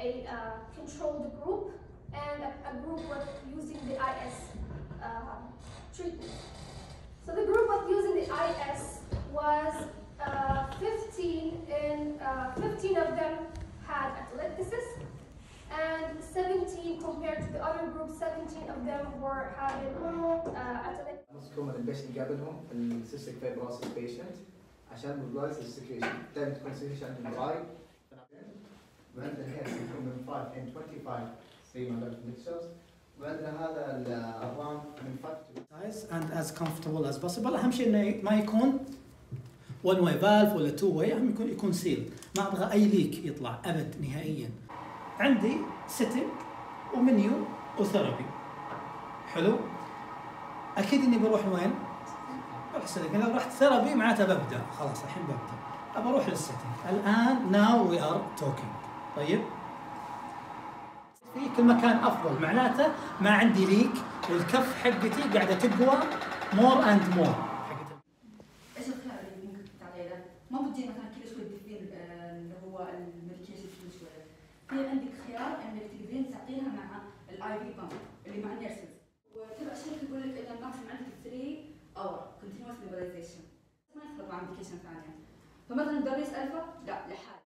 a uh, controlled group and a, a group with using the IS uh, treatment. So the group with using the IS was uh, 15 in uh, 15 of them had atelectasis and 17 compared to the other group 17 of them were having uh, atelectasis. مسكهم البيشنت قابلهم السيستيك فايبروسيس بيشنت عشان موبلايز السكريشن تعمل كونسنتريشن عندهم دراي 25 زي ما قلت بيكسلز وعندنا هذا الرام من فاكتوري size and as comfortable as possible أهم شيء انه ما يكون 1 way valve ولا 2 way أهم يكون يكون seal ما أبغى أي leak يطلع أبد نهائيا. عندي setting و menu و therapy. حلو؟ أكيد إني بروح وين؟ بروح setting لو رحت therapy معناته ببدأ. خلاص الحين ببدأ. ابى أروح لل setting الآن now we are talking طيب؟ في مكان أفضل معناته ما عندي leak وال cough حقتي قاعدة تقوى more and more؟ ما مثلا آه، اللي هو شوي. في عندك خيار إنك تقدرين تعطيها مع الاي اللي مع. وتبع الشركة لك ان الماكسيم عندك 3 اور نيبلايزيشن. ما ثانية. فمثلا دوريس ألفا لا لحال